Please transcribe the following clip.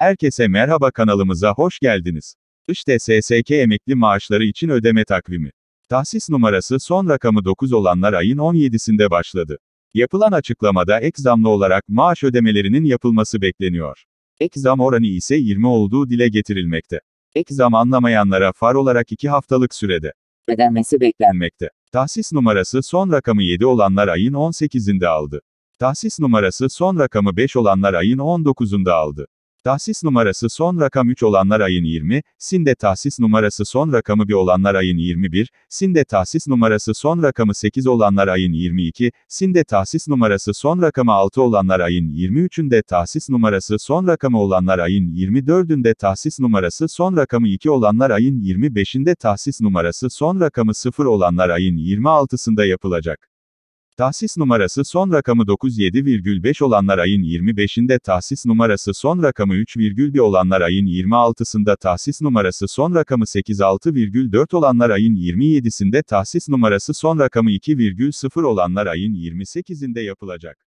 Herkese merhaba kanalımıza hoş geldiniz. İşte SSK emekli maaşları için ödeme takvimi. Tahsis numarası son rakamı 9 olanlar ayın 17'sinde başladı. Yapılan açıklamada ek zamlı olarak maaş ödemelerinin yapılması bekleniyor. Ek zam oranı ise 20 olduğu dile getirilmekte. Ek zam anlamayanlara far olarak 2 haftalık sürede ödenmesi beklenmekte. Tahsis numarası son rakamı 7 olanlar ayın 18'inde aldı. Tahsis numarası son rakamı 5 olanlar ayın 19'unda aldı. Tahsis numarası son rakam 3 olanlar ayın 20, sinde tahsis numarası son rakamı 1 olanlar ayın 21, sinde tahsis numarası son rakamı 8 olanlar ayın 22, sinde tahsis numarası son rakamı 6 olanlar ayın 23'ünde tahsis numarası son rakamı olanlar ayın 24'ünde tahsis numarası son rakamı 2 olanlar ayın 25'inde tahsis numarası son rakamı 0 olanlar ayın 26'sında yapılacak. Tahsis numarası son rakamı 97,5 olanlar ayın 25'inde tahsis numarası son rakamı 3,1 olanlar ayın 26'sında tahsis numarası son rakamı 86,4 olanlar ayın 27'sinde tahsis numarası son rakamı 2,0 olanlar ayın 28'inde yapılacak.